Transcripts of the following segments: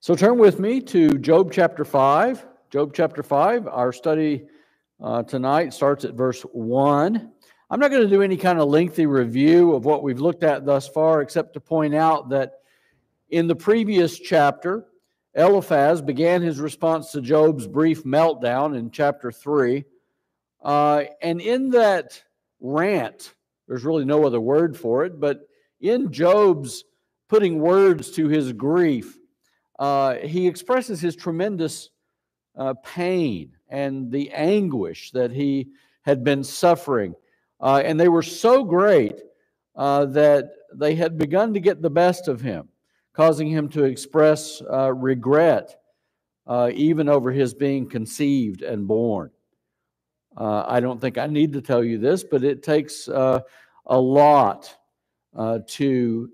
So turn with me to Job chapter 5. Job chapter 5, our study uh, tonight starts at verse 1. I'm not going to do any kind of lengthy review of what we've looked at thus far, except to point out that in the previous chapter, Eliphaz began his response to Job's brief meltdown in chapter 3. Uh, and in that rant, there's really no other word for it, but in Job's putting words to his grief, uh, he expresses his tremendous uh, pain and the anguish that he had been suffering. Uh, and they were so great uh, that they had begun to get the best of him, causing him to express uh, regret uh, even over his being conceived and born. I don't think I need to tell you this, but it takes a lot to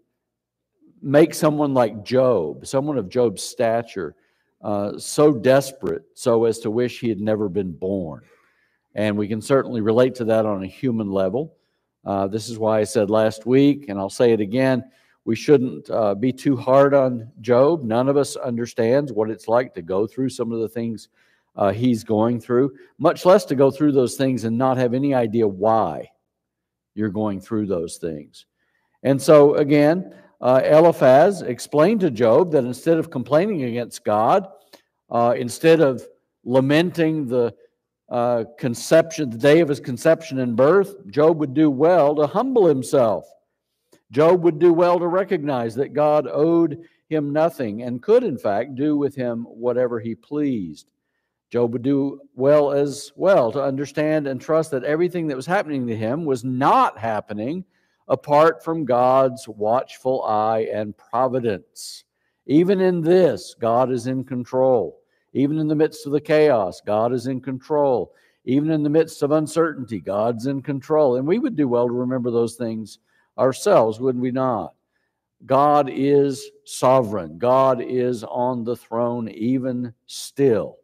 make someone like Job, someone of Job's stature, uh, so desperate so as to wish he had never been born. And we can certainly relate to that on a human level. Uh, this is why I said last week, and I'll say it again we shouldn't uh, be too hard on Job. None of us understands what it's like to go through some of the things uh, he's going through, much less to go through those things and not have any idea why you're going through those things. And so, again, uh, Eliphaz explained to Job that instead of complaining against God, uh, instead of lamenting the uh, conception, the day of his conception and birth, Job would do well to humble himself. Job would do well to recognize that God owed him nothing and could, in fact, do with him whatever he pleased. Job would do well as well to understand and trust that everything that was happening to him was not happening apart from God's watchful eye and providence. Even in this, God is in control. Even in the midst of the chaos, God is in control. Even in the midst of uncertainty, God's in control. And we would do well to remember those things ourselves, wouldn't we not? God is sovereign. God is on the throne even still.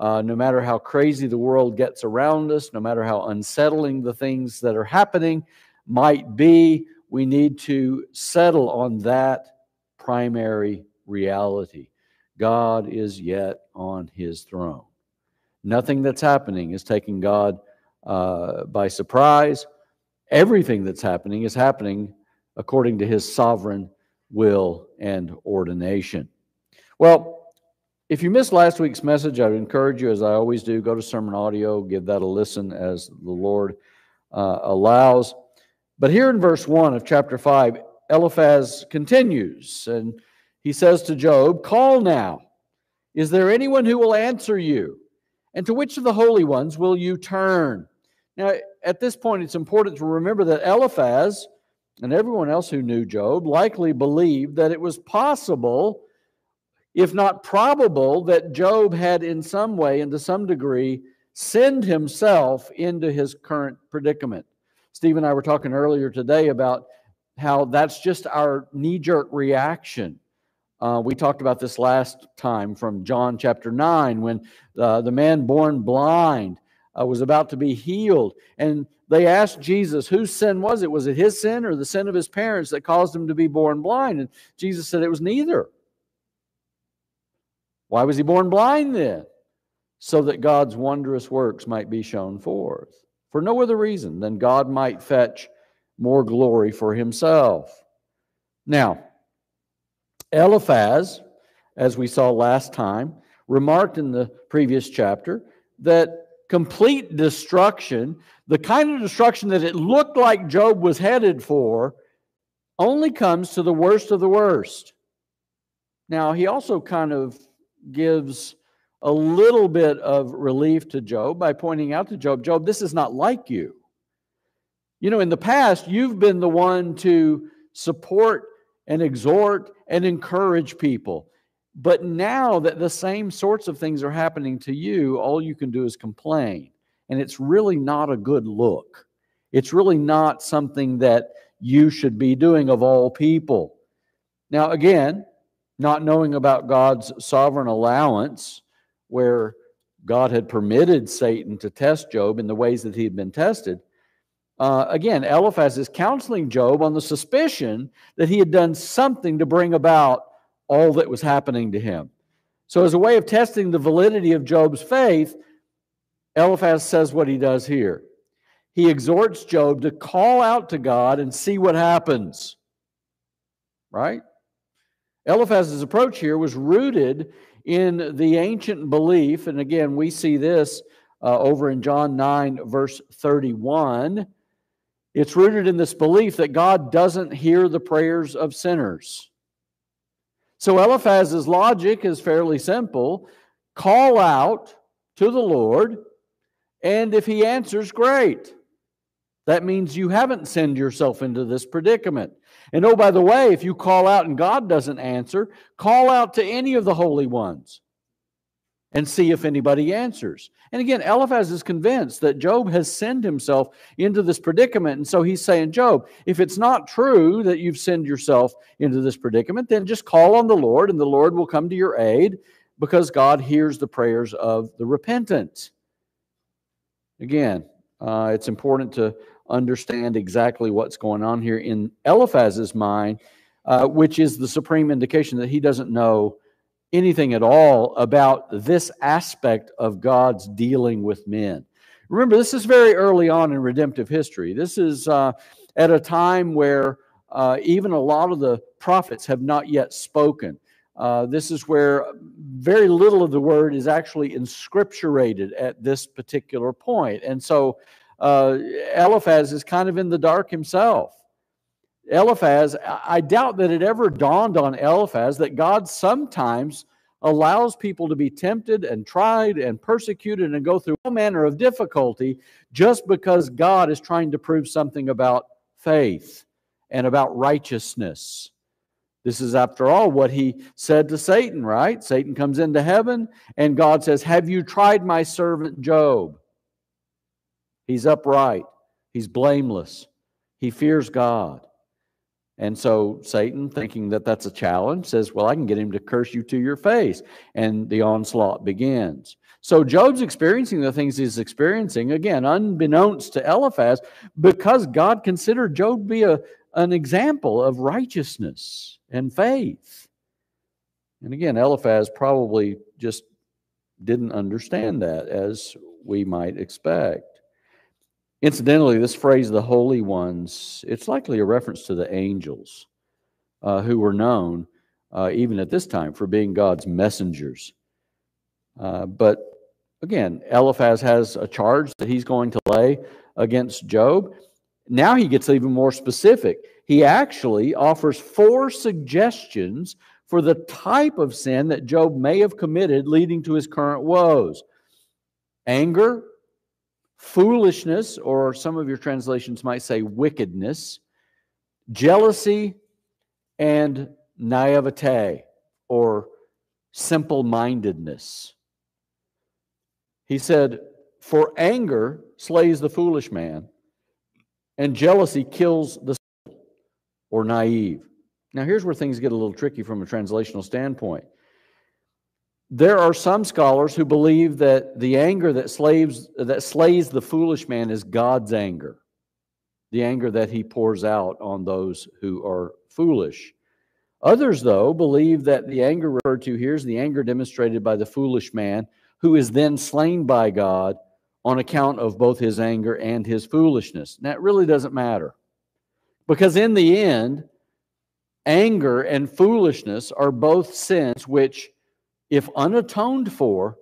Uh, no matter how crazy the world gets around us, no matter how unsettling the things that are happening, might be, we need to settle on that primary reality. God is yet on his throne. Nothing that's happening is taking God uh, by surprise. Everything that's happening is happening according to his sovereign will and ordination. Well, if you missed last week's message, I would encourage you, as I always do, go to Sermon Audio, give that a listen as the Lord uh, allows. But here in verse 1 of chapter 5, Eliphaz continues and he says to Job, Call now. Is there anyone who will answer you? And to which of the holy ones will you turn? Now, at this point, it's important to remember that Eliphaz and everyone else who knew Job likely believed that it was possible, if not probable, that Job had in some way and to some degree sinned himself into his current predicament. Steve and I were talking earlier today about how that's just our knee jerk reaction. Uh, we talked about this last time from John chapter 9 when uh, the man born blind uh, was about to be healed. And they asked Jesus, whose sin was it? Was it his sin or the sin of his parents that caused him to be born blind? And Jesus said it was neither. Why was he born blind then? So that God's wondrous works might be shown forth for no other reason than God might fetch more glory for himself. Now, Eliphaz, as we saw last time, remarked in the previous chapter that complete destruction, the kind of destruction that it looked like Job was headed for, only comes to the worst of the worst. Now, he also kind of gives a little bit of relief to Job by pointing out to Job, Job, this is not like you. You know, in the past, you've been the one to support and exhort and encourage people. But now that the same sorts of things are happening to you, all you can do is complain. And it's really not a good look. It's really not something that you should be doing of all people. Now, again, not knowing about God's sovereign allowance, where God had permitted Satan to test Job in the ways that he had been tested. Uh, again, Eliphaz is counseling Job on the suspicion that he had done something to bring about all that was happening to him. So, as a way of testing the validity of Job's faith, Eliphaz says what he does here. He exhorts Job to call out to God and see what happens. Right? Eliphaz's approach here was rooted in the ancient belief, and again, we see this uh, over in John 9, verse 31. It's rooted in this belief that God doesn't hear the prayers of sinners. So Eliphaz's logic is fairly simple call out to the Lord, and if he answers, great. That means you haven't sent yourself into this predicament. And oh, by the way, if you call out and God doesn't answer, call out to any of the holy ones and see if anybody answers. And again, Eliphaz is convinced that Job has sinned himself into this predicament. And so he's saying, Job, if it's not true that you've sinned yourself into this predicament, then just call on the Lord and the Lord will come to your aid because God hears the prayers of the repentant. Again, uh, it's important to understand exactly what's going on here in Eliphaz's mind, uh, which is the supreme indication that he doesn't know anything at all about this aspect of God's dealing with men. Remember, this is very early on in redemptive history. This is uh, at a time where uh, even a lot of the prophets have not yet spoken. Uh, this is where very little of the word is actually inscripturated at this particular point. And so uh, Eliphaz is kind of in the dark himself. Eliphaz, I doubt that it ever dawned on Eliphaz that God sometimes allows people to be tempted and tried and persecuted and go through all manner of difficulty just because God is trying to prove something about faith and about righteousness. This is, after all, what he said to Satan, right? Satan comes into heaven and God says, Have you tried my servant Job? He's upright, he's blameless, he fears God. And so Satan, thinking that that's a challenge, says, Well, I can get him to curse you to your face. And the onslaught begins. So Job's experiencing the things he's experiencing, again, unbeknownst to Eliphaz, because God considered Job to be a, an example of righteousness and faith. And again, Eliphaz probably just didn't understand that as we might expect. Incidentally, this phrase, the holy ones, it's likely a reference to the angels uh, who were known, uh, even at this time, for being God's messengers. Uh, but again, Eliphaz has a charge that he's going to lay against Job. Now he gets even more specific. He actually offers four suggestions for the type of sin that Job may have committed leading to his current woes anger, foolishness, or some of your translations might say wickedness, jealousy, and naivete, or simple mindedness. He said, For anger slays the foolish man, and jealousy kills the simple or naive. Now, here's where things get a little tricky from a translational standpoint. There are some scholars who believe that the anger that slaves that slays the foolish man is God's anger, the anger that he pours out on those who are foolish. Others, though, believe that the anger referred to here is the anger demonstrated by the foolish man who is then slain by God on account of both his anger and his foolishness. It really doesn't matter. Because in the end, anger and foolishness are both sins which if unatoned for,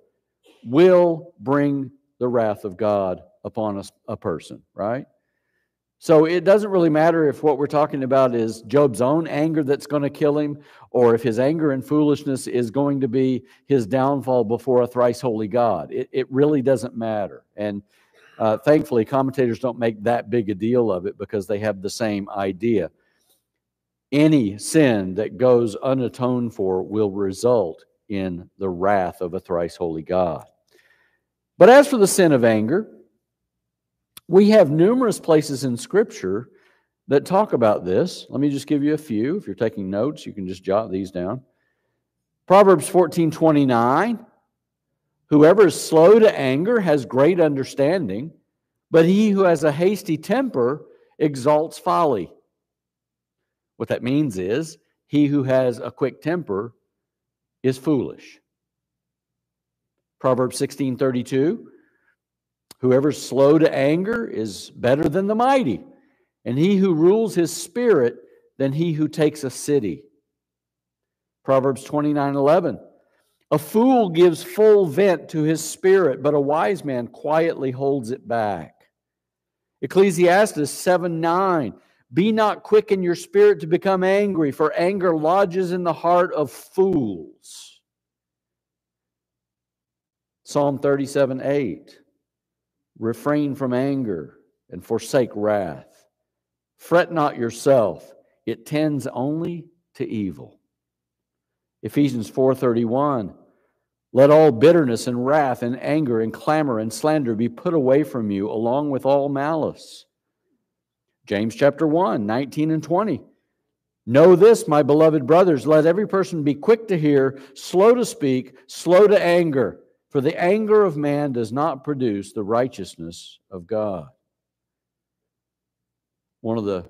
will bring the wrath of God upon a, a person, right? So it doesn't really matter if what we're talking about is Job's own anger that's going to kill him, or if his anger and foolishness is going to be his downfall before a thrice holy God. It, it really doesn't matter. And uh, thankfully, commentators don't make that big a deal of it because they have the same idea. Any sin that goes unatoned for will result in the wrath of a thrice holy God. But as for the sin of anger, we have numerous places in Scripture that talk about this. Let me just give you a few. If you're taking notes, you can just jot these down. Proverbs 14 29. Whoever is slow to anger has great understanding, but he who has a hasty temper exalts folly. What that means is he who has a quick temper is foolish. Proverbs 16 32 Whoever's slow to anger is better than the mighty, and he who rules his spirit than he who takes a city. Proverbs 29 11 A fool gives full vent to his spirit, but a wise man quietly holds it back. Ecclesiastes 7 9 be not quick in your spirit to become angry, for anger lodges in the heart of fools. Psalm 37 8. Refrain from anger and forsake wrath. Fret not yourself, it tends only to evil. Ephesians 4:31 Let all bitterness and wrath and anger and clamor and slander be put away from you along with all malice. James chapter 1, 19 and 20. Know this, my beloved brothers, let every person be quick to hear, slow to speak, slow to anger, for the anger of man does not produce the righteousness of God. One of the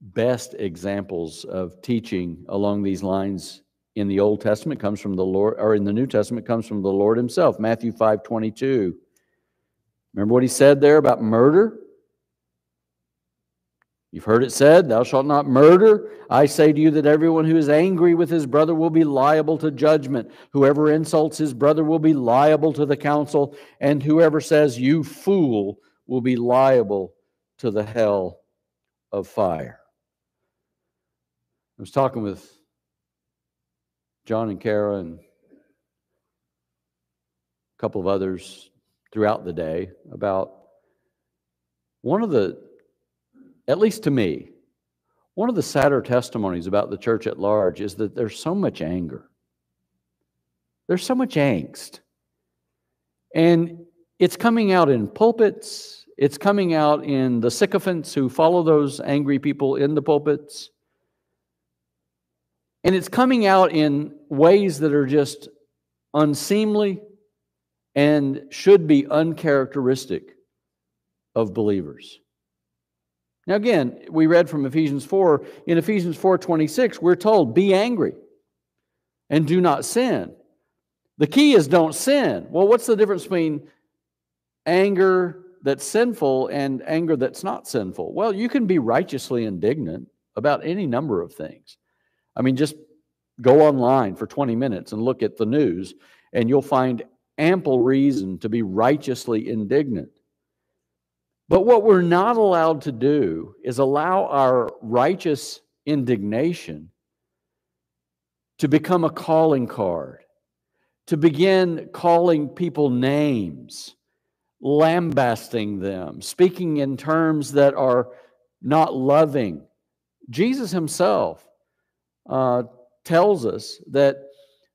best examples of teaching along these lines in the Old Testament comes from the Lord, or in the New Testament comes from the Lord Himself, Matthew 5 22. Remember what He said there about murder? You've heard it said, Thou shalt not murder. I say to you that everyone who is angry with his brother will be liable to judgment. Whoever insults his brother will be liable to the council, and whoever says, You fool, will be liable to the hell of fire. I was talking with John and Kara and a couple of others throughout the day about one of the at least to me, one of the sadder testimonies about the church at large is that there's so much anger. There's so much angst. And it's coming out in pulpits, it's coming out in the sycophants who follow those angry people in the pulpits. And it's coming out in ways that are just unseemly and should be uncharacteristic of believers. Now again, we read from Ephesians 4. In Ephesians 4:26, we're told, "Be angry and do not sin." The key is don't sin. Well, what's the difference between anger that's sinful and anger that's not sinful? Well, you can be righteously indignant about any number of things. I mean, just go online for 20 minutes and look at the news, and you'll find ample reason to be righteously indignant. But what we're not allowed to do is allow our righteous indignation to become a calling card, to begin calling people names, lambasting them, speaking in terms that are not loving. Jesus himself uh, tells us that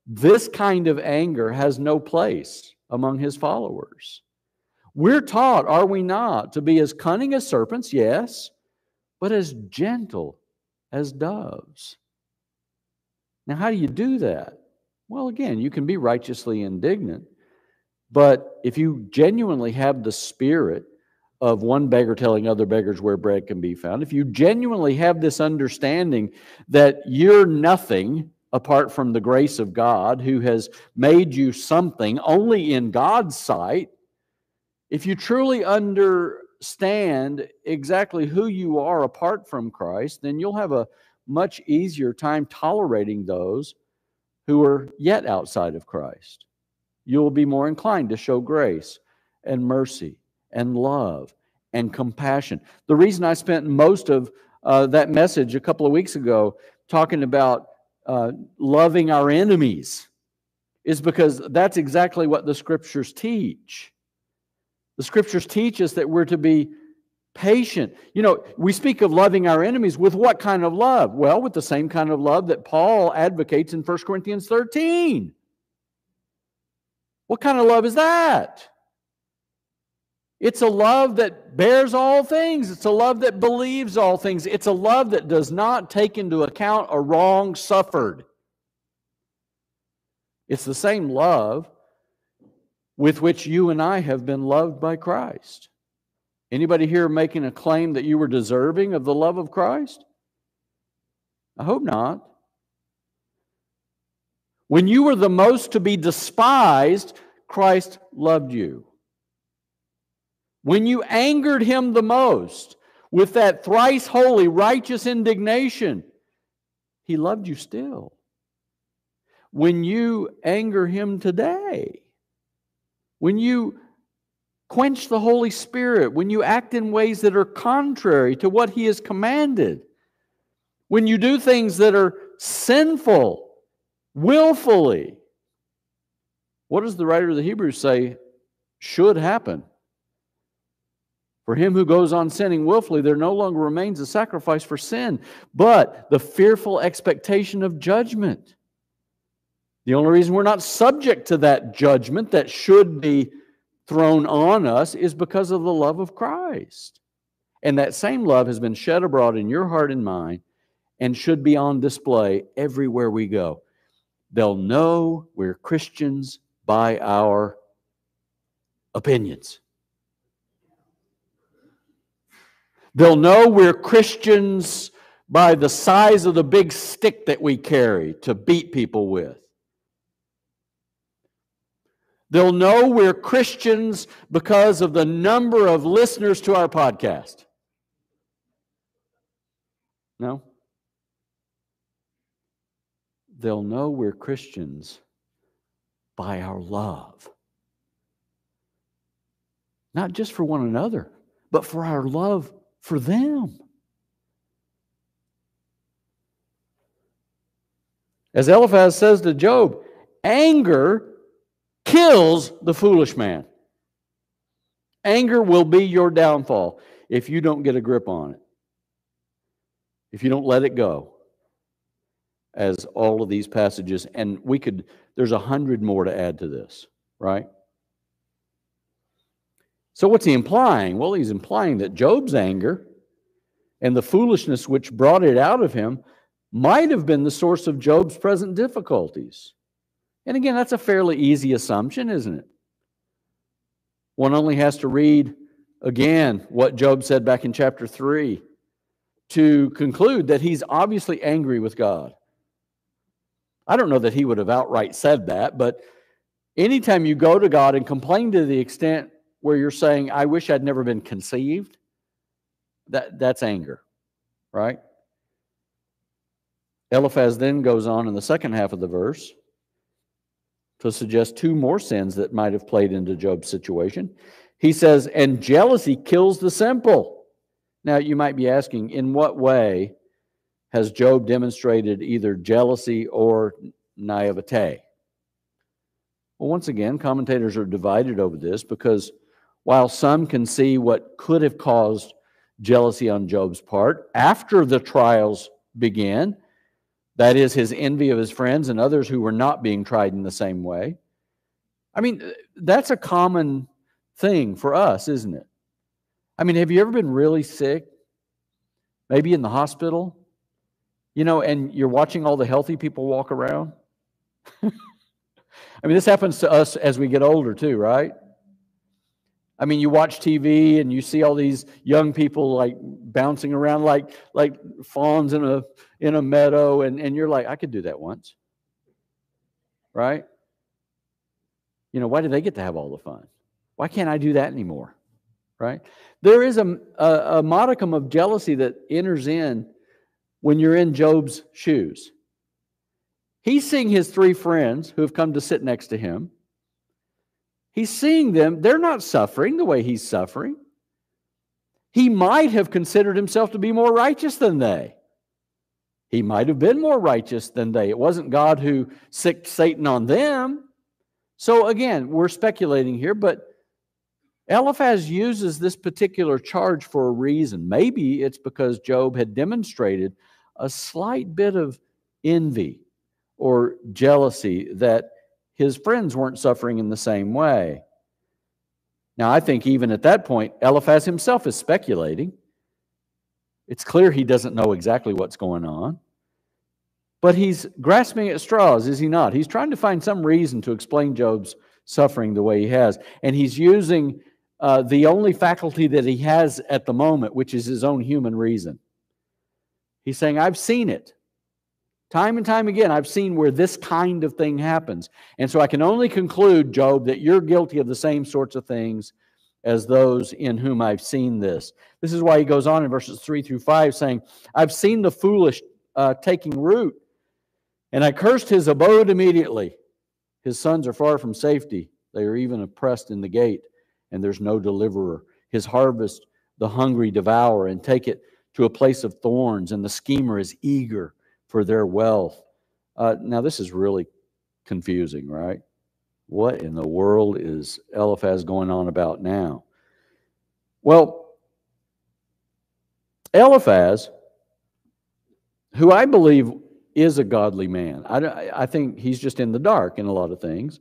this kind of anger has no place among his followers. We're taught, are we not, to be as cunning as serpents, yes, but as gentle as doves. Now, how do you do that? Well, again, you can be righteously indignant, but if you genuinely have the spirit of one beggar telling other beggars where bread can be found, if you genuinely have this understanding that you're nothing apart from the grace of God who has made you something only in God's sight, if you truly understand exactly who you are apart from Christ, then you'll have a much easier time tolerating those who are yet outside of Christ. You'll be more inclined to show grace and mercy and love and compassion. The reason I spent most of uh, that message a couple of weeks ago talking about uh, loving our enemies is because that's exactly what the scriptures teach. The scriptures teach us that we're to be patient. You know, we speak of loving our enemies with what kind of love? Well, with the same kind of love that Paul advocates in 1 Corinthians 13. What kind of love is that? It's a love that bears all things. It's a love that believes all things. It's a love that does not take into account a wrong suffered. It's the same love with which you and I have been loved by Christ. Anybody here making a claim that you were deserving of the love of Christ? I hope not. When you were the most to be despised, Christ loved you. When you angered him the most with that thrice holy, righteous indignation, he loved you still. When you anger him today, when you quench the Holy Spirit, when you act in ways that are contrary to what he has commanded, when you do things that are sinful, willfully, what does the writer of the Hebrews say should happen? For him who goes on sinning willfully, there no longer remains a sacrifice for sin, but the fearful expectation of judgment. The only reason we're not subject to that judgment that should be thrown on us is because of the love of Christ. And that same love has been shed abroad in your heart and mine and should be on display everywhere we go. They'll know we're Christians by our opinions. They'll know we're Christians by the size of the big stick that we carry to beat people with. They'll know we're Christians because of the number of listeners to our podcast. No? They'll know we're Christians by our love. Not just for one another, but for our love for them. As Eliphaz says to Job, anger kills the foolish man. Anger will be your downfall if you don't get a grip on it, if you don't let it go, as all of these passages, and we could, there's a hundred more to add to this, right? So, what's he implying? Well, he's implying that Job's anger and the foolishness which brought it out of him might have been the source of Job's present difficulties. And again, that's a fairly easy assumption, isn't it? One only has to read again what Job said back in chapter 3 to conclude that he's obviously angry with God. I don't know that he would have outright said that, but anytime you go to God and complain to the extent where you're saying, I wish I'd never been conceived, that, that's anger, right? Eliphaz then goes on in the second half of the verse to suggest two more sins that might have played into Job's situation. He says, and jealousy kills the simple. Now, you might be asking, in what way has Job demonstrated either jealousy or naivete? Well, once again, commentators are divided over this because while some can see what could have caused jealousy on Job's part after the trials began, that is, his envy of his friends and others who were not being tried in the same way. I mean, that's a common thing for us, isn't it? I mean, have you ever been really sick? Maybe in the hospital? You know, and you're watching all the healthy people walk around? I mean, this happens to us as we get older, too, right? I mean, you watch TV and you see all these young people like bouncing around like like fawns in a in a meadow, and, and you're like, I could do that once. Right? You know, why do they get to have all the fun? Why can't I do that anymore? Right? There is a, a, a modicum of jealousy that enters in when you're in Job's shoes. He's seeing his three friends who have come to sit next to him He's seeing them, they're not suffering the way he's suffering. He might have considered himself to be more righteous than they. He might have been more righteous than they. It wasn't God who sicked Satan on them. So again, we're speculating here, but Eliphaz uses this particular charge for a reason. Maybe it's because Job had demonstrated a slight bit of envy or jealousy that his friends weren't suffering in the same way. Now, I think even at that point, Eliphaz himself is speculating. It's clear he doesn't know exactly what's going on. But he's grasping at straws, is he not? He's trying to find some reason to explain Job's suffering the way he has. And he's using uh, the only faculty that he has at the moment, which is his own human reason. He's saying, I've seen it. Time and time again, I've seen where this kind of thing happens. And so I can only conclude, Job, that you're guilty of the same sorts of things as those in whom I've seen this. This is why he goes on in verses 3 through 5 saying, I've seen the foolish uh, taking root, and I cursed his abode immediately. His sons are far from safety. They are even oppressed in the gate, and there's no deliverer. His harvest the hungry devour and take it to a place of thorns, and the schemer is eager for their wealth. Uh, now, this is really confusing, right? What in the world is Eliphaz going on about now? Well, Eliphaz, who I believe is a godly man, I, I think he's just in the dark in a lot of things.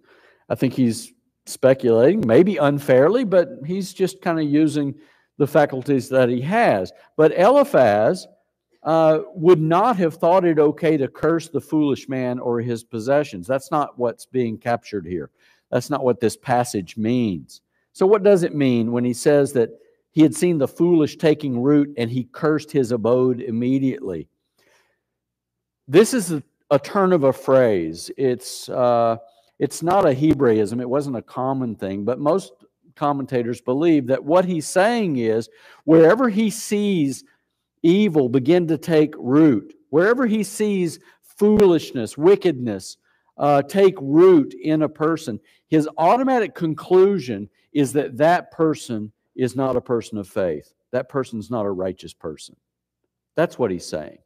I think he's speculating, maybe unfairly, but he's just kind of using the faculties that he has. But Eliphaz uh, would not have thought it okay to curse the foolish man or his possessions. That's not what's being captured here. That's not what this passage means. So, what does it mean when he says that he had seen the foolish taking root and he cursed his abode immediately? This is a, a turn of a phrase. It's, uh, it's not a Hebraism, it wasn't a common thing, but most commentators believe that what he's saying is wherever he sees evil begin to take root, wherever he sees foolishness, wickedness uh, take root in a person, his automatic conclusion is that that person is not a person of faith. That person's not a righteous person. That's what he's saying.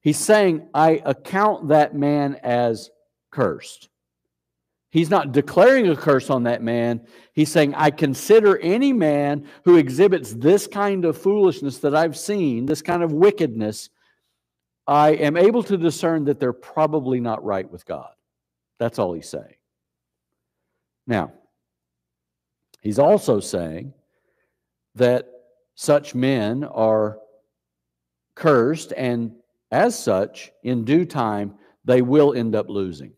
He's saying, I account that man as cursed. He's not declaring a curse on that man. He's saying, I consider any man who exhibits this kind of foolishness that I've seen, this kind of wickedness, I am able to discern that they're probably not right with God. That's all he's saying. Now, he's also saying that such men are cursed, and as such, in due time, they will end up losing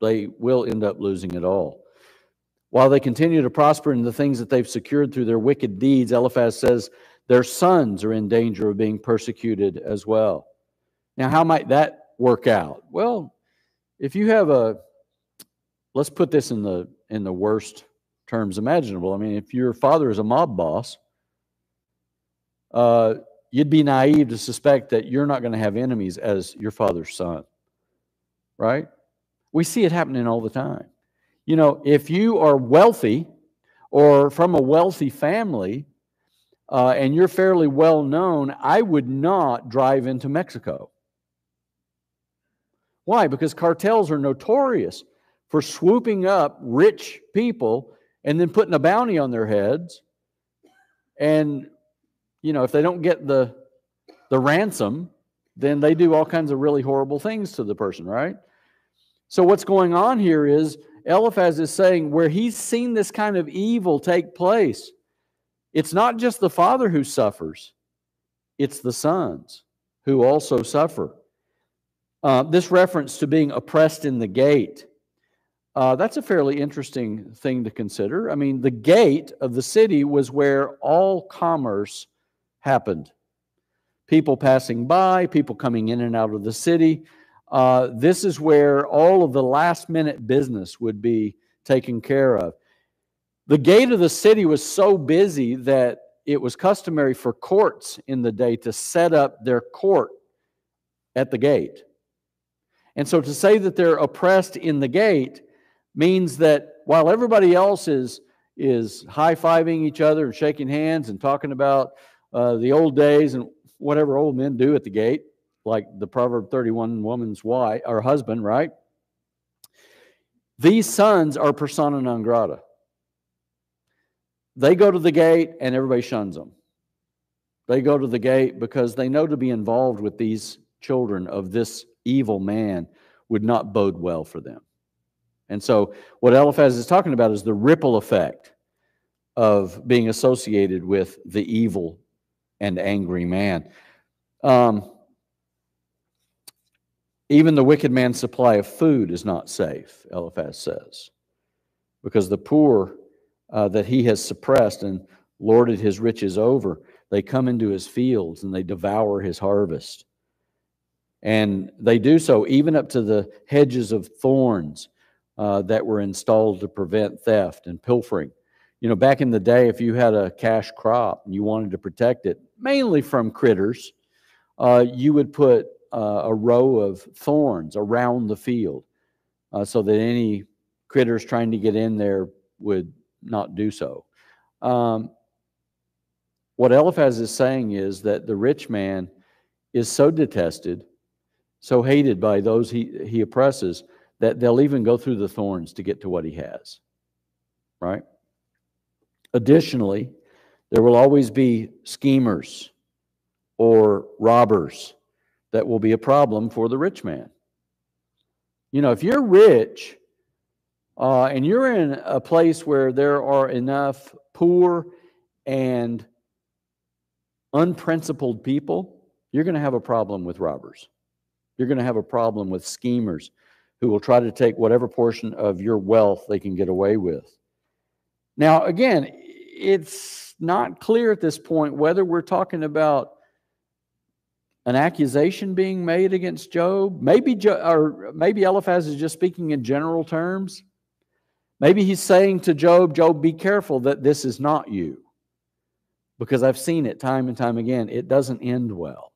they will end up losing it all. While they continue to prosper in the things that they've secured through their wicked deeds, Eliphaz says their sons are in danger of being persecuted as well. Now, how might that work out? Well, if you have a, let's put this in the in the worst terms imaginable. I mean, if your father is a mob boss, uh, you'd be naive to suspect that you're not going to have enemies as your father's son, right? We see it happening all the time. You know, if you are wealthy or from a wealthy family uh, and you're fairly well known, I would not drive into Mexico. Why? Because cartels are notorious for swooping up rich people and then putting a bounty on their heads. And, you know, if they don't get the, the ransom, then they do all kinds of really horrible things to the person, right? So, what's going on here is Eliphaz is saying where he's seen this kind of evil take place, it's not just the father who suffers, it's the sons who also suffer. Uh, this reference to being oppressed in the gate, uh, that's a fairly interesting thing to consider. I mean, the gate of the city was where all commerce happened. People passing by, people coming in and out of the city. Uh, this is where all of the last minute business would be taken care of. The gate of the city was so busy that it was customary for courts in the day to set up their court at the gate. And so to say that they're oppressed in the gate means that while everybody else is, is high fiving each other and shaking hands and talking about uh, the old days and whatever old men do at the gate, like the Proverb 31 woman's wife or husband, right? These sons are persona non grata. They go to the gate and everybody shuns them. They go to the gate because they know to be involved with these children of this evil man would not bode well for them. And so, what Eliphaz is talking about is the ripple effect of being associated with the evil and angry man. Um, even the wicked man's supply of food is not safe, Eliphaz says, because the poor uh, that he has suppressed and lorded his riches over, they come into his fields and they devour his harvest. And they do so even up to the hedges of thorns uh, that were installed to prevent theft and pilfering. You know, back in the day, if you had a cash crop and you wanted to protect it, mainly from critters, uh, you would put uh, a row of thorns around the field uh, so that any critters trying to get in there would not do so. Um, what Eliphaz is saying is that the rich man is so detested, so hated by those he, he oppresses, that they'll even go through the thorns to get to what he has. Right? Additionally, there will always be schemers or robbers that will be a problem for the rich man. You know, if you're rich uh, and you're in a place where there are enough poor and unprincipled people, you're going to have a problem with robbers. You're going to have a problem with schemers who will try to take whatever portion of your wealth they can get away with. Now, again, it's not clear at this point whether we're talking about an accusation being made against Job. Maybe, or maybe Eliphaz is just speaking in general terms. Maybe he's saying to Job, Job, be careful that this is not you. Because I've seen it time and time again. It doesn't end well,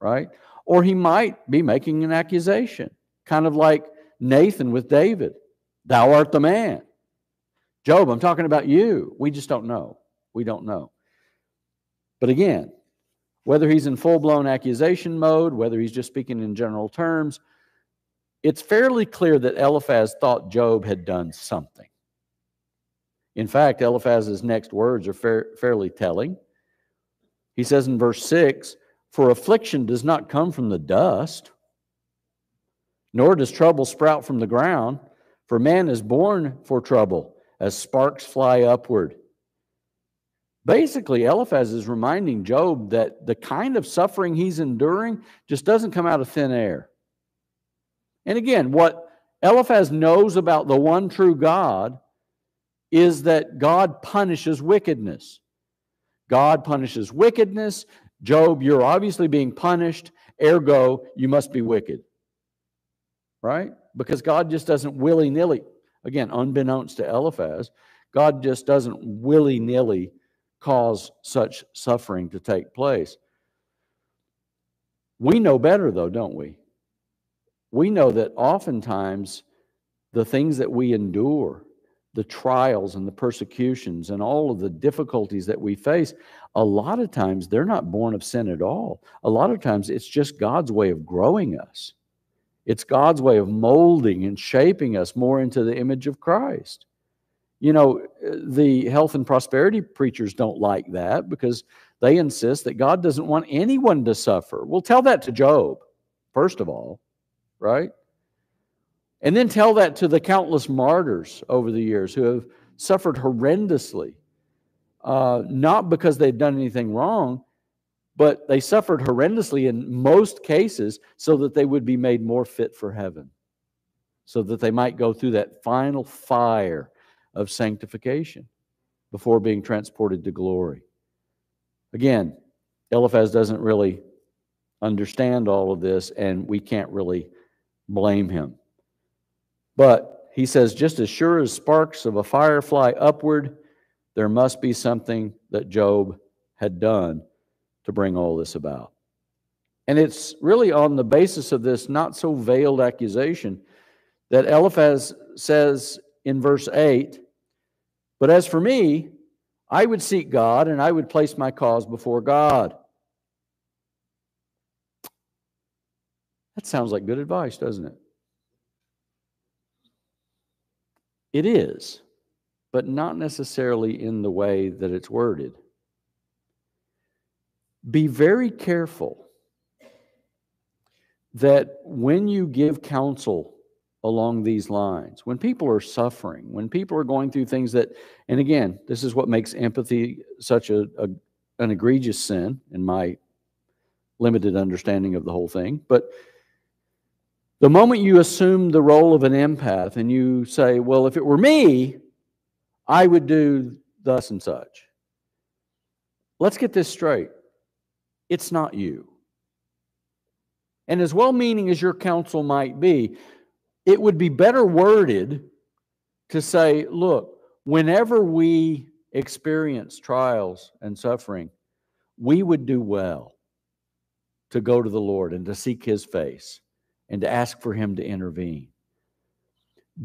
right? Or he might be making an accusation, kind of like Nathan with David. Thou art the man. Job, I'm talking about you. We just don't know. We don't know. But again, whether he's in full blown accusation mode, whether he's just speaking in general terms, it's fairly clear that Eliphaz thought Job had done something. In fact, Eliphaz's next words are fair, fairly telling. He says in verse 6 For affliction does not come from the dust, nor does trouble sprout from the ground, for man is born for trouble as sparks fly upward. Basically, Eliphaz is reminding Job that the kind of suffering he's enduring just doesn't come out of thin air. And again, what Eliphaz knows about the one true God is that God punishes wickedness. God punishes wickedness. Job, you're obviously being punished, ergo, you must be wicked. Right? Because God just doesn't willy nilly, again, unbeknownst to Eliphaz, God just doesn't willy nilly cause such suffering to take place. We know better, though, don't we? We know that oftentimes the things that we endure, the trials and the persecutions and all of the difficulties that we face, a lot of times they're not born of sin at all. A lot of times it's just God's way of growing us. It's God's way of molding and shaping us more into the image of Christ. You know, the health and prosperity preachers don't like that because they insist that God doesn't want anyone to suffer. We'll tell that to Job, first of all, right? And then tell that to the countless martyrs over the years who have suffered horrendously, uh, not because they've done anything wrong, but they suffered horrendously in most cases so that they would be made more fit for heaven, so that they might go through that final fire of sanctification before being transported to glory. Again, Eliphaz doesn't really understand all of this, and we can't really blame him. But he says, just as sure as sparks of a fire fly upward, there must be something that Job had done to bring all this about. And it's really on the basis of this not so veiled accusation that Eliphaz says in verse 8 But as for me, I would seek God and I would place my cause before God. That sounds like good advice, doesn't it? It is, but not necessarily in the way that it's worded. Be very careful that when you give counsel along these lines, when people are suffering, when people are going through things that, and again, this is what makes empathy such a, a an egregious sin in my limited understanding of the whole thing, but the moment you assume the role of an empath and you say, well, if it were me, I would do thus and such. Let's get this straight. It's not you. And as well meaning as your counsel might be, it would be better worded to say, look, whenever we experience trials and suffering, we would do well to go to the Lord and to seek his face and to ask for him to intervene.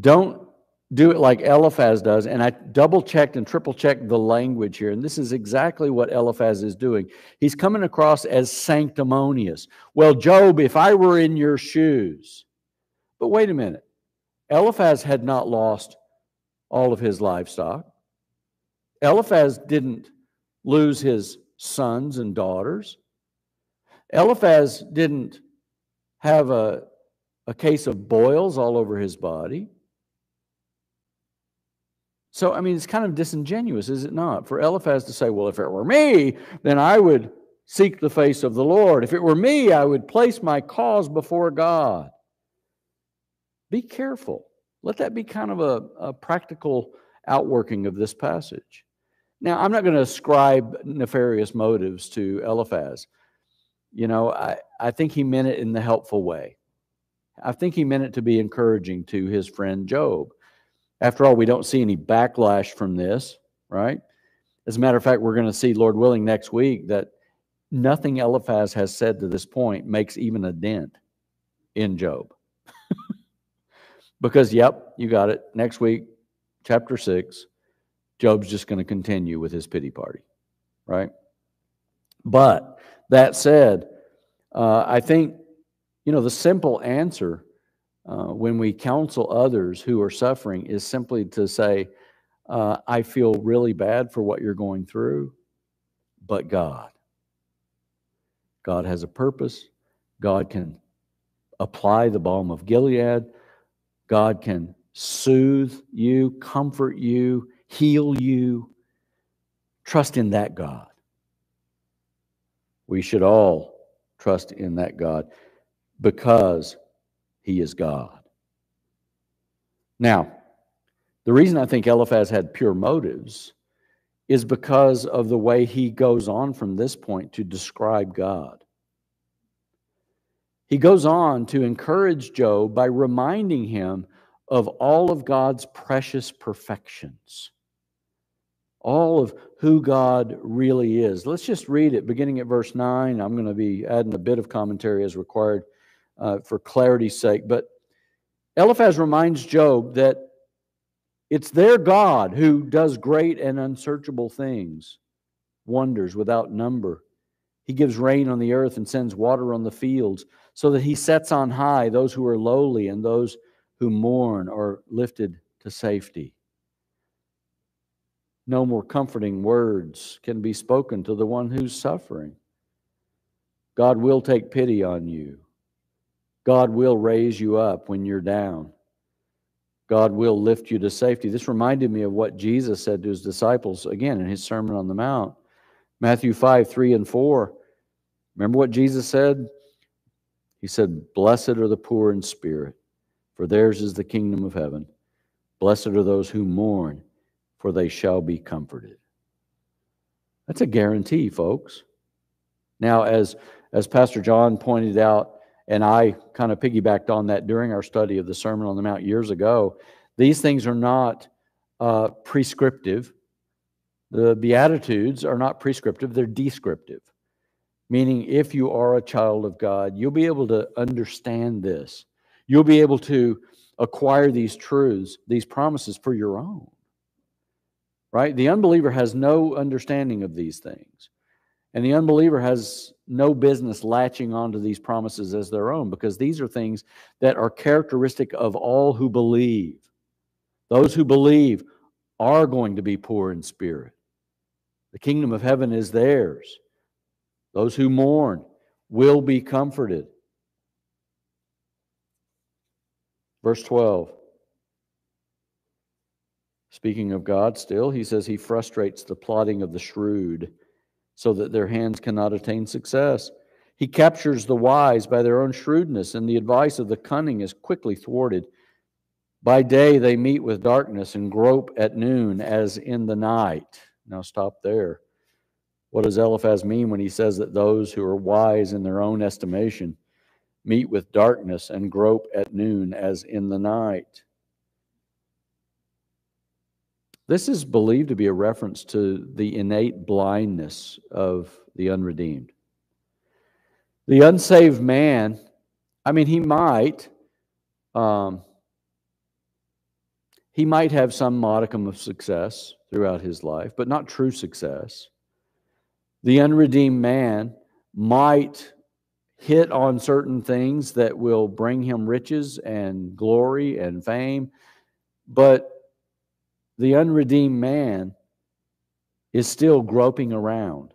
Don't do it like Eliphaz does. And I double checked and triple checked the language here. And this is exactly what Eliphaz is doing. He's coming across as sanctimonious. Well, Job, if I were in your shoes. But wait a minute. Eliphaz had not lost all of his livestock. Eliphaz didn't lose his sons and daughters. Eliphaz didn't have a, a case of boils all over his body. So, I mean, it's kind of disingenuous, is it not, for Eliphaz to say, well, if it were me, then I would seek the face of the Lord. If it were me, I would place my cause before God. Be careful. Let that be kind of a, a practical outworking of this passage. Now, I'm not going to ascribe nefarious motives to Eliphaz. You know, I, I think he meant it in the helpful way. I think he meant it to be encouraging to his friend Job. After all, we don't see any backlash from this, right? As a matter of fact, we're going to see, Lord willing, next week that nothing Eliphaz has said to this point makes even a dent in Job. Because, yep, you got it. Next week, chapter 6, Job's just going to continue with his pity party, right? But that said, uh, I think, you know, the simple answer uh, when we counsel others who are suffering is simply to say, uh, I feel really bad for what you're going through, but God. God has a purpose. God can apply the balm of Gilead. God can soothe you, comfort you, heal you. Trust in that God. We should all trust in that God because he is God. Now, the reason I think Eliphaz had pure motives is because of the way he goes on from this point to describe God. He goes on to encourage Job by reminding him of all of God's precious perfections, all of who God really is. Let's just read it beginning at verse 9. I'm going to be adding a bit of commentary as required uh, for clarity's sake. But Eliphaz reminds Job that it's their God who does great and unsearchable things, wonders without number. He gives rain on the earth and sends water on the fields, so that he sets on high those who are lowly and those who mourn are lifted to safety. No more comforting words can be spoken to the one who's suffering. God will take pity on you. God will raise you up when you're down. God will lift you to safety. This reminded me of what Jesus said to his disciples again in his Sermon on the Mount. Matthew 5, 3 and 4. Remember what Jesus said? He said, Blessed are the poor in spirit, for theirs is the kingdom of heaven. Blessed are those who mourn, for they shall be comforted. That's a guarantee, folks. Now, as, as Pastor John pointed out and I kind of piggybacked on that during our study of the Sermon on the Mount years ago. These things are not uh, prescriptive. The Beatitudes are not prescriptive, they're descriptive. Meaning, if you are a child of God, you'll be able to understand this. You'll be able to acquire these truths, these promises for your own. Right? The unbeliever has no understanding of these things. And the unbeliever has no business latching onto these promises as their own because these are things that are characteristic of all who believe. Those who believe are going to be poor in spirit. The kingdom of heaven is theirs. Those who mourn will be comforted. Verse 12. Speaking of God still, he says he frustrates the plotting of the shrewd so that their hands cannot attain success. He captures the wise by their own shrewdness, and the advice of the cunning is quickly thwarted. By day they meet with darkness and grope at noon as in the night. Now stop there. What does Eliphaz mean when he says that those who are wise in their own estimation meet with darkness and grope at noon as in the night. This is believed to be a reference to the innate blindness of the unredeemed. The unsaved man, I mean, he might, um, he might have some modicum of success throughout his life, but not true success. The unredeemed man might hit on certain things that will bring him riches and glory and fame, but the unredeemed man is still groping around.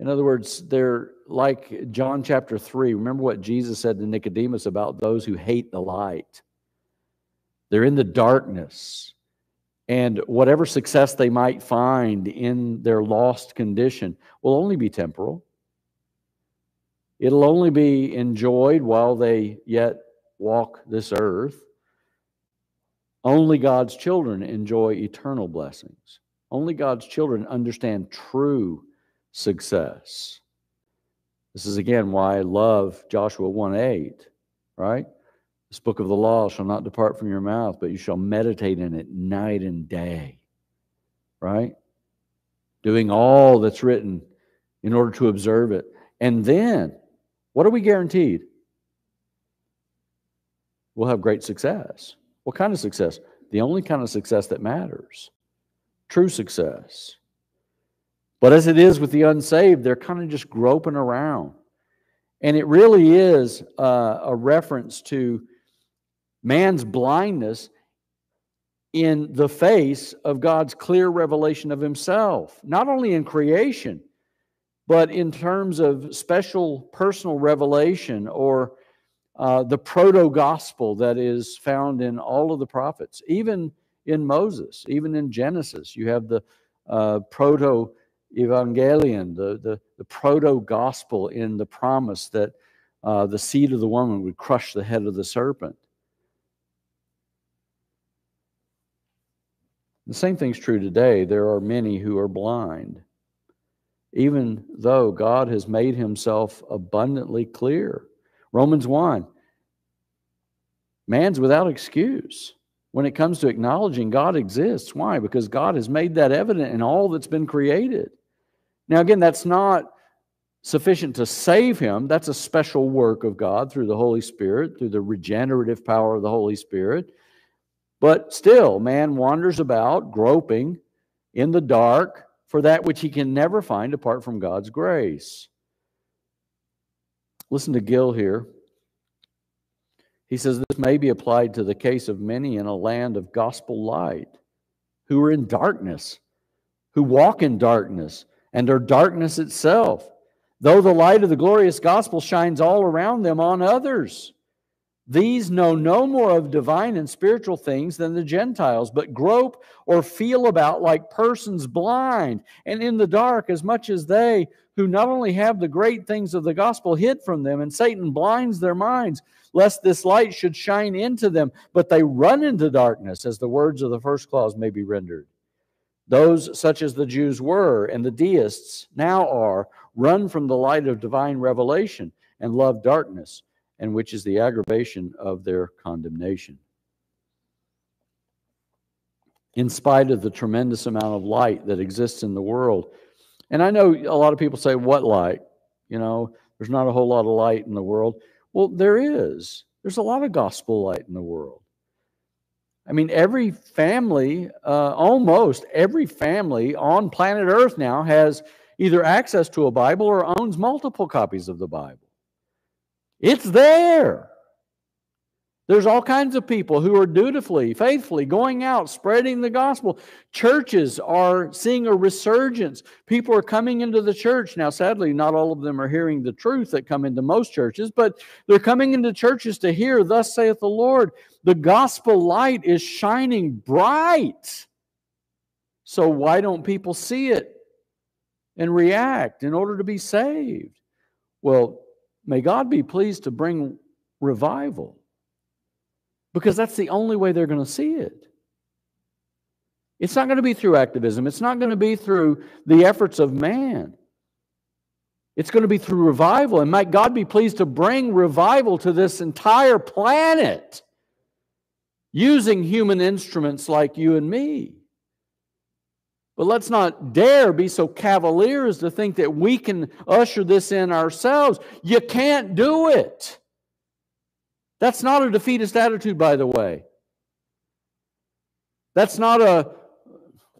In other words, they're like John chapter 3. Remember what Jesus said to Nicodemus about those who hate the light? They're in the darkness. And whatever success they might find in their lost condition will only be temporal. It'll only be enjoyed while they yet walk this earth. Only God's children enjoy eternal blessings. Only God's children understand true success. This is again why I love Joshua 1 8, right? This book of the law shall not depart from your mouth, but you shall meditate in it night and day, right? Doing all that's written in order to observe it. And then, what are we guaranteed? We'll have great success. What kind of success? The only kind of success that matters true success. But as it is with the unsaved, they're kind of just groping around. And it really is uh, a reference to man's blindness in the face of God's clear revelation of himself, not only in creation, but in terms of special personal revelation or uh, the proto gospel that is found in all of the prophets, even in Moses, even in Genesis. You have the uh, proto evangelium, the, the, the proto gospel in the promise that uh, the seed of the woman would crush the head of the serpent. The same thing's true today. There are many who are blind, even though God has made himself abundantly clear. Romans 1 man's without excuse when it comes to acknowledging God exists. Why? Because God has made that evident in all that's been created. Now, again, that's not sufficient to save him. That's a special work of God through the Holy Spirit, through the regenerative power of the Holy Spirit. But still, man wanders about groping in the dark for that which he can never find apart from God's grace. Listen to Gill here. He says this may be applied to the case of many in a land of gospel light who are in darkness, who walk in darkness, and are darkness itself, though the light of the glorious gospel shines all around them on others. These know no more of divine and spiritual things than the Gentiles, but grope or feel about like persons blind and in the dark, as much as they who not only have the great things of the gospel hid from them, and Satan blinds their minds, lest this light should shine into them, but they run into darkness, as the words of the first clause may be rendered. Those such as the Jews were and the deists now are run from the light of divine revelation and love darkness and which is the aggravation of their condemnation. In spite of the tremendous amount of light that exists in the world, and I know a lot of people say, What light? You know, there's not a whole lot of light in the world. Well, there is. There's a lot of gospel light in the world. I mean, every family, uh, almost every family on planet Earth now has either access to a Bible or owns multiple copies of the Bible. It's there. There's all kinds of people who are dutifully, faithfully going out, spreading the gospel. Churches are seeing a resurgence. People are coming into the church. Now, sadly, not all of them are hearing the truth that come into most churches, but they're coming into churches to hear, Thus saith the Lord. The gospel light is shining bright. So, why don't people see it and react in order to be saved? Well, May God be pleased to bring revival because that's the only way they're going to see it. It's not going to be through activism, it's not going to be through the efforts of man. It's going to be through revival. And might God be pleased to bring revival to this entire planet using human instruments like you and me. But let's not dare be so cavalier as to think that we can usher this in ourselves. You can't do it. That's not a defeatist attitude, by the way. That's not a,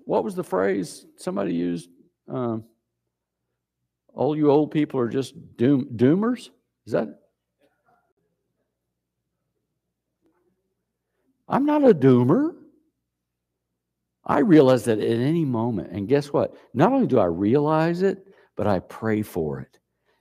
what was the phrase somebody used? Um, all you old people are just doom, doomers? Is that? I'm not a doomer. I realize that at any moment, and guess what? Not only do I realize it, but I pray for it.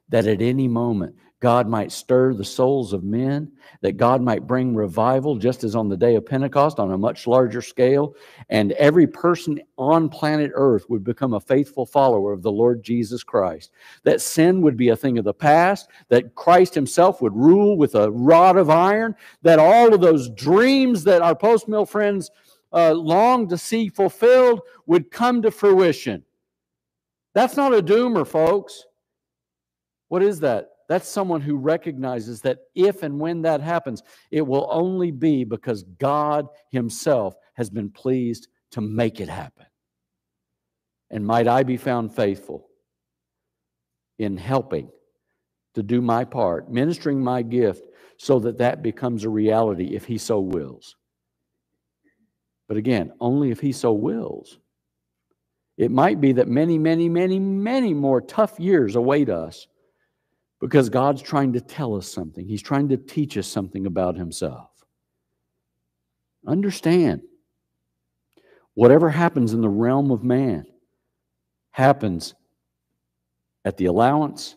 That at any moment, God might stir the souls of men, that God might bring revival, just as on the day of Pentecost on a much larger scale, and every person on planet Earth would become a faithful follower of the Lord Jesus Christ. That sin would be a thing of the past, that Christ Himself would rule with a rod of iron, that all of those dreams that our post mill friends uh, long to see fulfilled would come to fruition. That's not a doomer, folks. What is that? That's someone who recognizes that if and when that happens, it will only be because God Himself has been pleased to make it happen. And might I be found faithful in helping to do my part, ministering my gift, so that that becomes a reality if He so wills. But again, only if He so wills. It might be that many, many, many, many more tough years await us because God's trying to tell us something. He's trying to teach us something about Himself. Understand, whatever happens in the realm of man happens at the allowance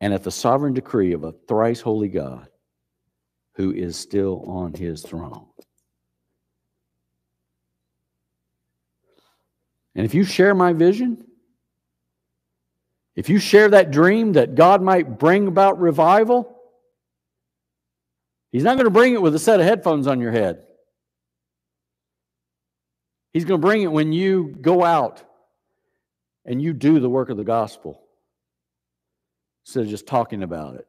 and at the sovereign decree of a thrice holy God who is still on his throne. And if you share my vision, if you share that dream that God might bring about revival, He's not going to bring it with a set of headphones on your head. He's going to bring it when you go out and you do the work of the gospel instead of just talking about it.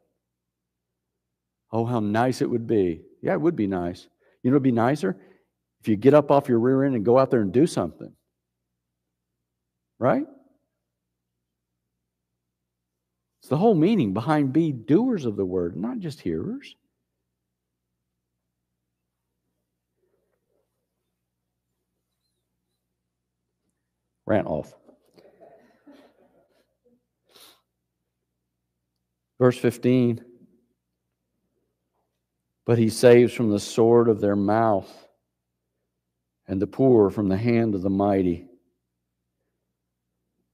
Oh, how nice it would be. Yeah, it would be nice. You know, it'd be nicer if you get up off your rear end and go out there and do something. Right? It's the whole meaning behind be doers of the word, not just hearers. Rant off. Verse 15. But he saves from the sword of their mouth and the poor from the hand of the mighty.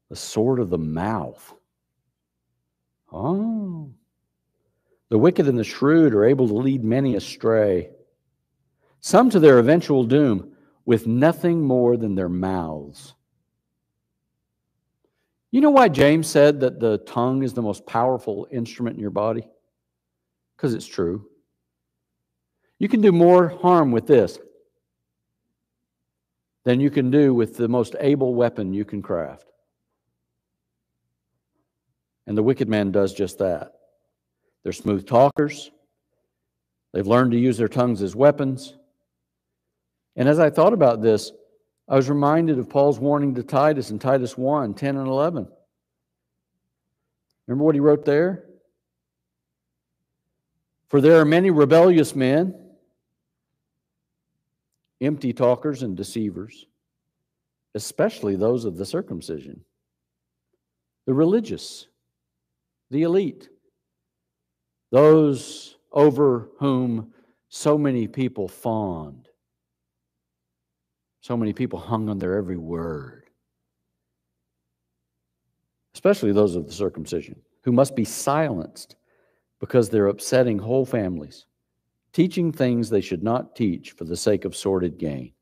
The sword of the mouth. Oh. The wicked and the shrewd are able to lead many astray, some to their eventual doom, with nothing more than their mouths. You know why James said that the tongue is the most powerful instrument in your body? Because it's true. You can do more harm with this than you can do with the most able weapon you can craft. And the wicked man does just that. They're smooth talkers. They've learned to use their tongues as weapons. And as I thought about this, I was reminded of Paul's warning to Titus in Titus 1 10 and 11. Remember what he wrote there? For there are many rebellious men, empty talkers, and deceivers, especially those of the circumcision, the religious the elite, those over whom so many people fawned, so many people hung on their every word, especially those of the circumcision, who must be silenced because they're upsetting whole families, teaching things they should not teach for the sake of sordid gain.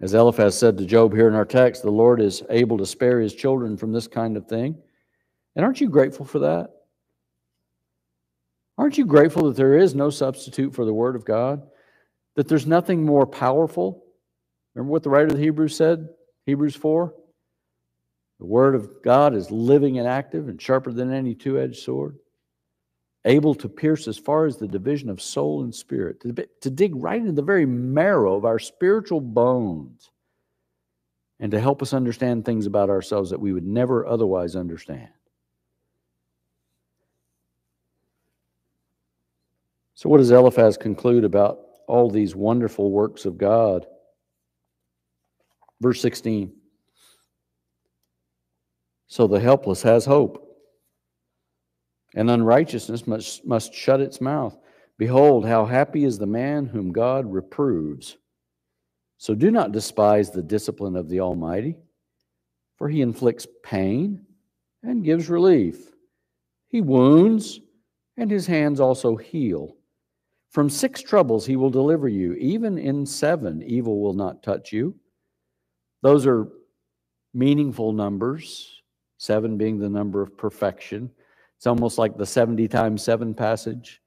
As Eliphaz said to Job here in our text, the Lord is able to spare his children from this kind of thing. And aren't you grateful for that? Aren't you grateful that there is no substitute for the Word of God? That there's nothing more powerful? Remember what the writer of the Hebrews said? Hebrews 4? The Word of God is living and active and sharper than any two edged sword, able to pierce as far as the division of soul and spirit, to, to dig right into the very marrow of our spiritual bones, and to help us understand things about ourselves that we would never otherwise understand. So, what does Eliphaz conclude about all these wonderful works of God? Verse 16. So the helpless has hope, and unrighteousness must, must shut its mouth. Behold, how happy is the man whom God reproves. So do not despise the discipline of the Almighty, for he inflicts pain and gives relief. He wounds, and his hands also heal. From six troubles he will deliver you. Even in seven, evil will not touch you. Those are meaningful numbers, seven being the number of perfection. It's almost like the 70 times seven passage.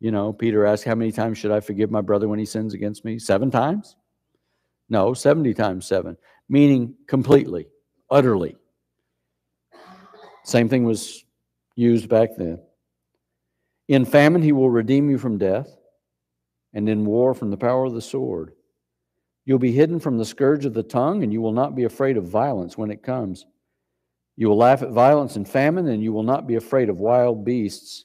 You know, Peter asked, How many times should I forgive my brother when he sins against me? Seven times? No, 70 times seven, meaning completely, utterly. Same thing was used back then. In famine, he will redeem you from death, and in war, from the power of the sword. You'll be hidden from the scourge of the tongue, and you will not be afraid of violence when it comes. You will laugh at violence and famine, and you will not be afraid of wild beasts,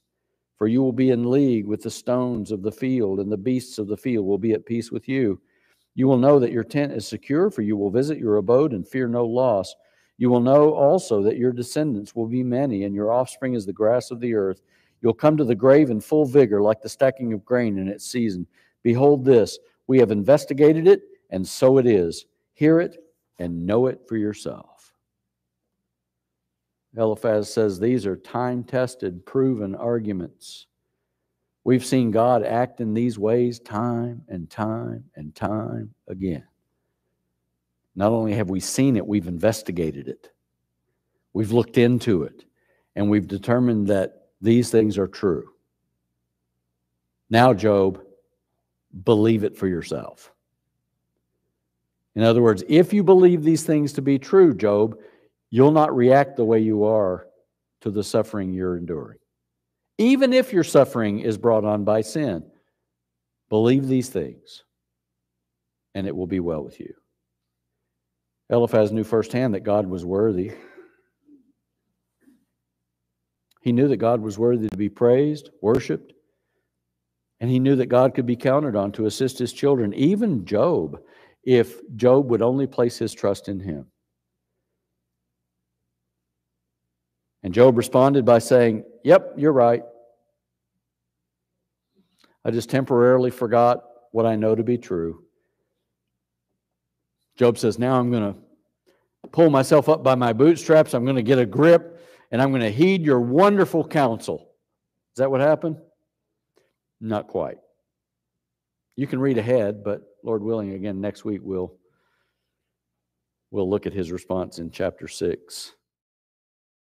for you will be in league with the stones of the field, and the beasts of the field will be at peace with you. You will know that your tent is secure, for you will visit your abode and fear no loss. You will know also that your descendants will be many, and your offspring is the grass of the earth. You'll come to the grave in full vigor, like the stacking of grain in its season. Behold, this we have investigated it, and so it is. Hear it and know it for yourself. Eliphaz says these are time tested, proven arguments. We've seen God act in these ways time and time and time again. Not only have we seen it, we've investigated it. We've looked into it, and we've determined that these things are true. Now, Job, believe it for yourself. In other words, if you believe these things to be true, Job, you'll not react the way you are to the suffering you're enduring. Even if your suffering is brought on by sin, believe these things, and it will be well with you. Eliphaz knew firsthand that God was worthy he knew that God was worthy to be praised, worshiped, and he knew that God could be counted on to assist his children, even Job, if Job would only place his trust in him. And Job responded by saying, Yep, you're right. I just temporarily forgot what I know to be true. Job says, Now I'm going to pull myself up by my bootstraps. I'm going to get a grip and I'm going to heed your wonderful counsel. Is that what happened? Not quite. You can read ahead, but Lord willing, again, next week we'll, we'll look at his response in chapter 6.